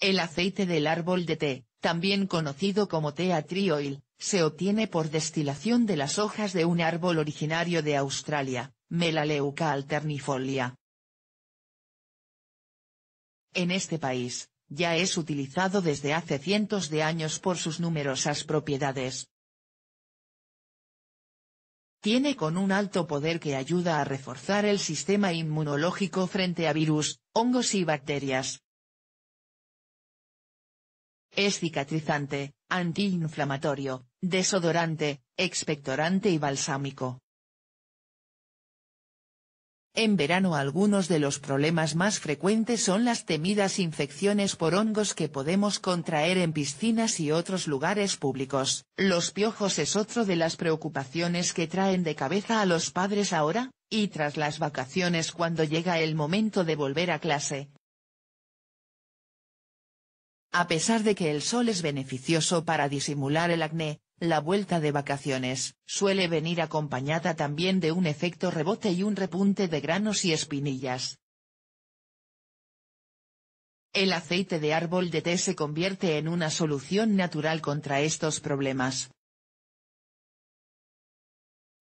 El aceite del árbol de té, también conocido como tea tree se obtiene por destilación de las hojas de un árbol originario de Australia, Melaleuca alternifolia. En este país, ya es utilizado desde hace cientos de años por sus numerosas propiedades. Tiene con un alto poder que ayuda a reforzar el sistema inmunológico frente a virus, hongos y bacterias. Es cicatrizante, antiinflamatorio, desodorante, expectorante y balsámico. En verano algunos de los problemas más frecuentes son las temidas infecciones por hongos que podemos contraer en piscinas y otros lugares públicos. Los piojos es otro de las preocupaciones que traen de cabeza a los padres ahora, y tras las vacaciones cuando llega el momento de volver a clase. A pesar de que el sol es beneficioso para disimular el acné, la vuelta de vacaciones suele venir acompañada también de un efecto rebote y un repunte de granos y espinillas. El aceite de árbol de té se convierte en una solución natural contra estos problemas.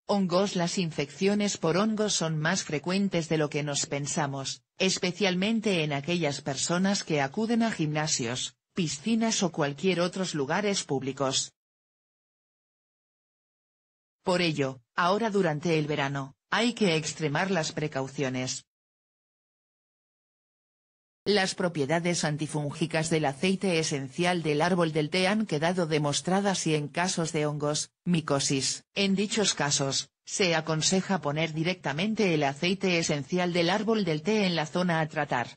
Hongos Las infecciones por hongos son más frecuentes de lo que nos pensamos, especialmente en aquellas personas que acuden a gimnasios, piscinas o cualquier otros lugares públicos. Por ello, ahora durante el verano, hay que extremar las precauciones. Las propiedades antifúngicas del aceite esencial del árbol del té han quedado demostradas y en casos de hongos, micosis. En dichos casos, se aconseja poner directamente el aceite esencial del árbol del té en la zona a tratar.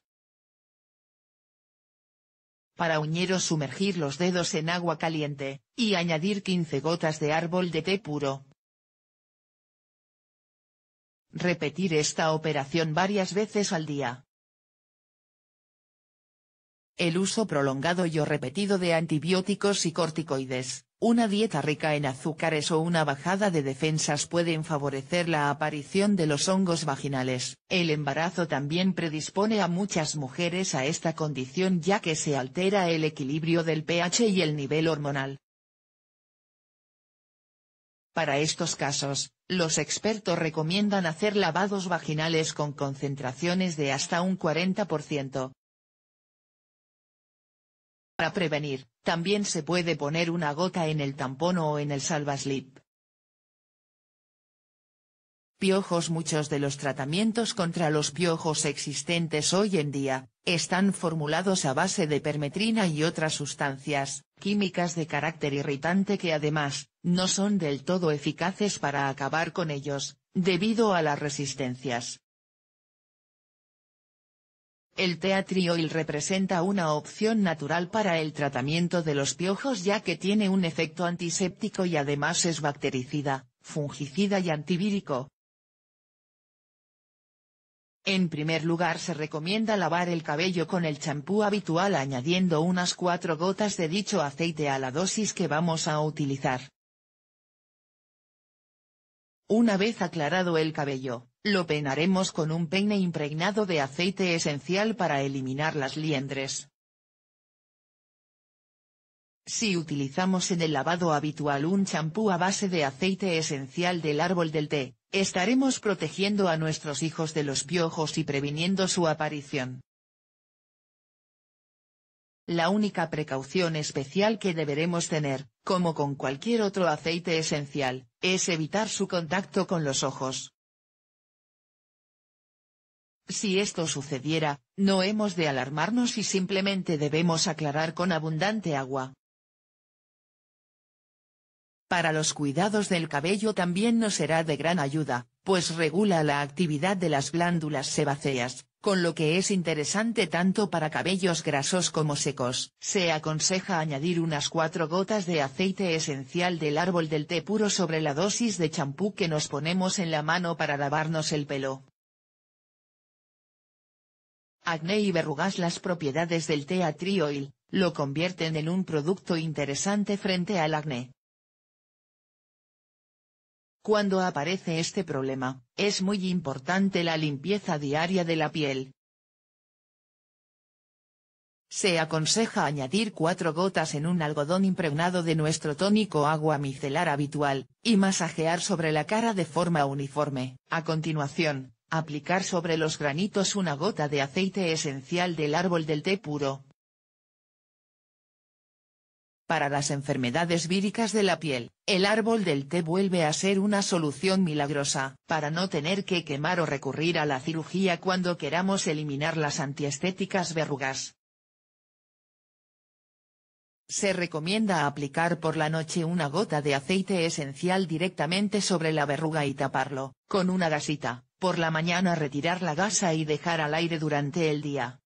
Para uñeros sumergir los dedos en agua caliente, y añadir 15 gotas de árbol de té puro, Repetir esta operación varias veces al día. El uso prolongado y o repetido de antibióticos y corticoides, una dieta rica en azúcares o una bajada de defensas pueden favorecer la aparición de los hongos vaginales. El embarazo también predispone a muchas mujeres a esta condición ya que se altera el equilibrio del pH y el nivel hormonal. Para estos casos, los expertos recomiendan hacer lavados vaginales con concentraciones de hasta un 40%. Para prevenir, también se puede poner una gota en el tampón o en el salvaslip. Piojos Muchos de los tratamientos contra los piojos existentes hoy en día, están formulados a base de permetrina y otras sustancias, químicas de carácter irritante que además, no son del todo eficaces para acabar con ellos, debido a las resistencias. El teatrioil representa una opción natural para el tratamiento de los piojos ya que tiene un efecto antiséptico y además es bactericida, fungicida y antivírico, en primer lugar se recomienda lavar el cabello con el champú habitual añadiendo unas 4 gotas de dicho aceite a la dosis que vamos a utilizar. Una vez aclarado el cabello, lo peinaremos con un peine impregnado de aceite esencial para eliminar las liendres. Si utilizamos en el lavado habitual un champú a base de aceite esencial del árbol del té, Estaremos protegiendo a nuestros hijos de los piojos y previniendo su aparición. La única precaución especial que deberemos tener, como con cualquier otro aceite esencial, es evitar su contacto con los ojos. Si esto sucediera, no hemos de alarmarnos y simplemente debemos aclarar con abundante agua, para los cuidados del cabello también nos será de gran ayuda, pues regula la actividad de las glándulas sebáceas, con lo que es interesante tanto para cabellos grasos como secos. Se aconseja añadir unas 4 gotas de aceite esencial del árbol del té puro sobre la dosis de champú que nos ponemos en la mano para lavarnos el pelo. Acné y verrugas Las propiedades del tea tree oil, lo convierten en un producto interesante frente al acné. Cuando aparece este problema, es muy importante la limpieza diaria de la piel. Se aconseja añadir cuatro gotas en un algodón impregnado de nuestro tónico agua micelar habitual, y masajear sobre la cara de forma uniforme. A continuación, aplicar sobre los granitos una gota de aceite esencial del árbol del té puro. Para las enfermedades víricas de la piel, el árbol del té vuelve a ser una solución milagrosa. Para no tener que quemar o recurrir a la cirugía cuando queramos eliminar las antiestéticas verrugas, se recomienda aplicar por la noche una gota de aceite esencial directamente sobre la verruga y taparlo, con una gasita, por la mañana retirar la gasa y dejar al aire durante el día.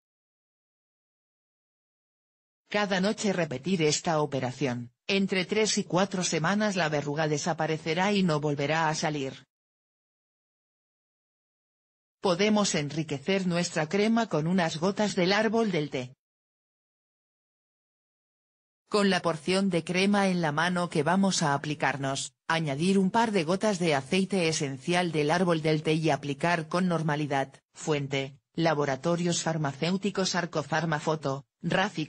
Cada noche repetir esta operación, entre 3 y 4 semanas la verruga desaparecerá y no volverá a salir. Podemos enriquecer nuestra crema con unas gotas del árbol del té. Con la porción de crema en la mano que vamos a aplicarnos, añadir un par de gotas de aceite esencial del árbol del té y aplicar con normalidad. Fuente, Laboratorios Farmacéuticos Arcofarma Foto, Rafi.